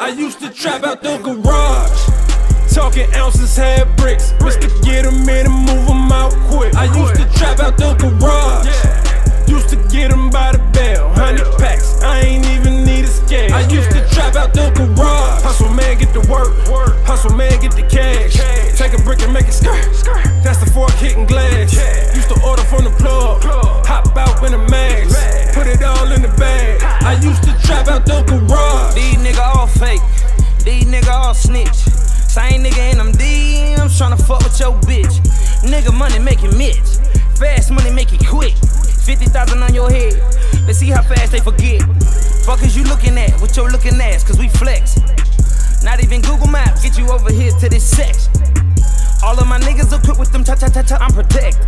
I used to trap out the garage. Talking ounces, had bricks. Mr. Get 'em in and move 'em out quick. I used to trap out the garage. Used to get 'em by the bell. Hundred packs, I ain't even need a scale. I used to trap out the garage. Hustle man, get to work. Hustle man, get the cash. Take a brick and make it skirt. That's the fork hitting glass. Used to order from the plug. Hop out in a mask. Put it all in the bag. I used to trap out the garage. These nigga all fake, these nigga all snitch. Same nigga in them DMs tryna fuck with your bitch. Nigga money making Mitch, fast money make it quick. 50,000 on your head, let's see how fast they forget. Fuck is you looking at What your looking ass, cause we flex. Not even Google Maps get you over here to this section. All of my niggas equipped with them cha cha cha cha, I'm protect.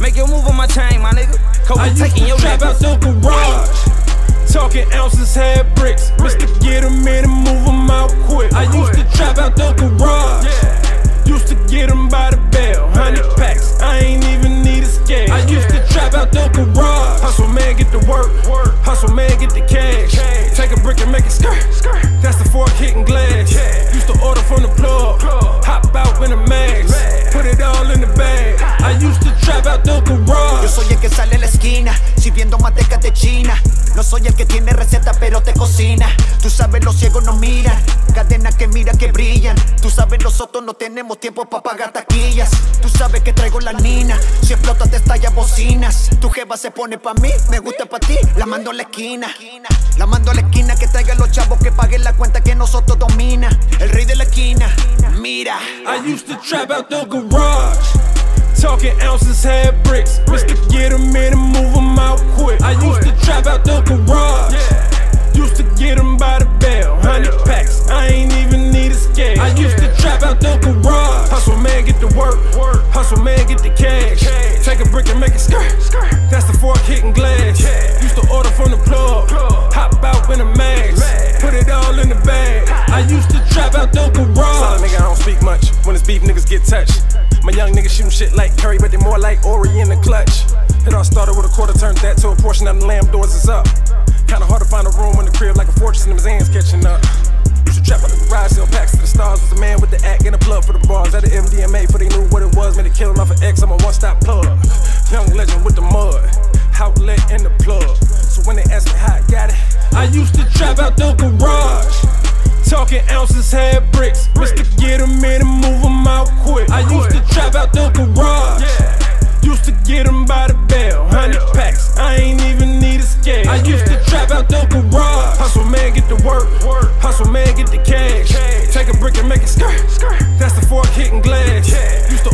Make your move on my chain, my nigga. I used taking your trap out the garage. Talking ounces, had bricks. China. No soy el que tiene receta, pero te cocina. Tú sabes, los ciegos no miran, cadenas que mira que brillan. Tú sabes, nosotros no tenemos tiempo para pagar taquillas. Tú sabes que traigo la nina, si explota te estalla bocinas. Tu jeva se pone pa' mí, me gusta pa' ti, la mando a la esquina. La mando a la esquina que traiga los chavos que paguen la cuenta que nosotros domina. El rey de la esquina, mira. I used to trap out the garage. Talking ounces, had bricks. Mr. Get 'em in and move 'em out quick. I used to trap out the garage. Used to get get 'em by the bell. Hundred packs, I ain't even need a scale. I used to trap out the garage. Hustle man, get to work. Hustle man, get the cash. Take a brick and make it skirt. That's the fork hitting glass. Used to order from the plug. Hop out in a mask. Put it all in the bag. I used to trap out the garage. Solid nigga, I don't speak much. When it's beef, niggas get touched. Young niggas shooting shit like Curry, but they more like Horry in the clutch. It all started with a quarter, turned that to a portion of the lamb doors is up. Kinda hard to find a room in the crib like a fortress and them hands catching up. Used to trap out the garage, sell packs to the stars. Was a man with the act and the plug for the bars. At the MDMA, for they knew what it was. Made a killing off an X, I'm a one stop plug. Young legend with the mud, outlet in the plug. So when they ask me how I got it, I used to trap out the garage. Talking ounces, had man, get to work. Hustle man, get the cash. Take a brick and make a skirt. That's the fork hitting glass. Used